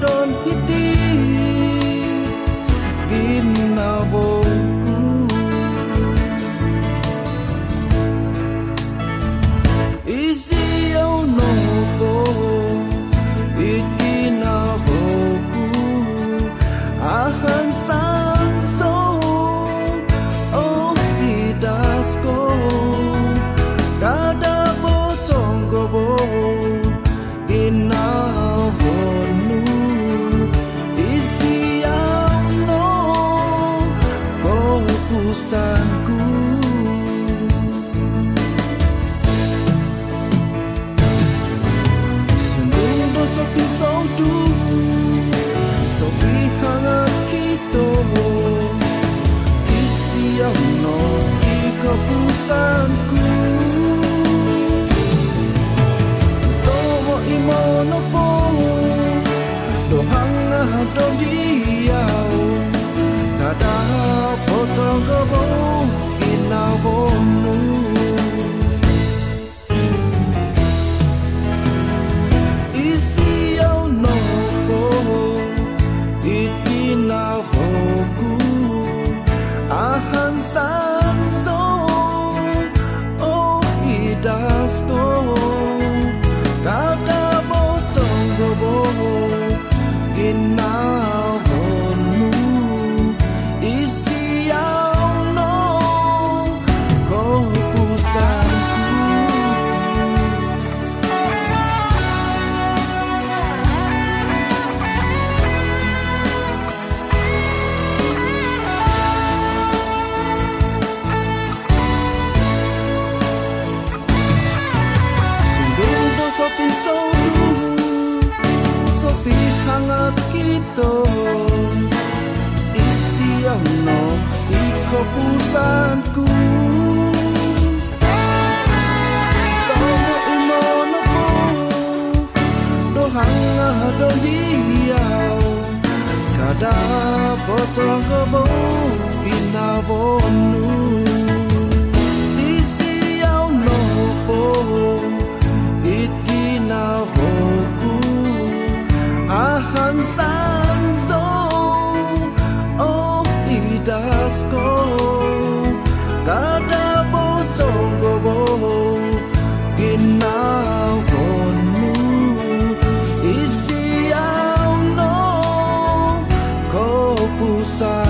don hiti ginawongku kepusanku Sungguh dosa pisau du Sopi hangat kita. Isi yang no di kepusanku Tomo imono po Dohang do diau sopi sodu Sopi hangat kita Isi ano Iko pusanku Tomo imono po Dohang do diau Kada potong kebo Kinabonu tresku kada bocong gobong ginau konmu isi auno ko pusat.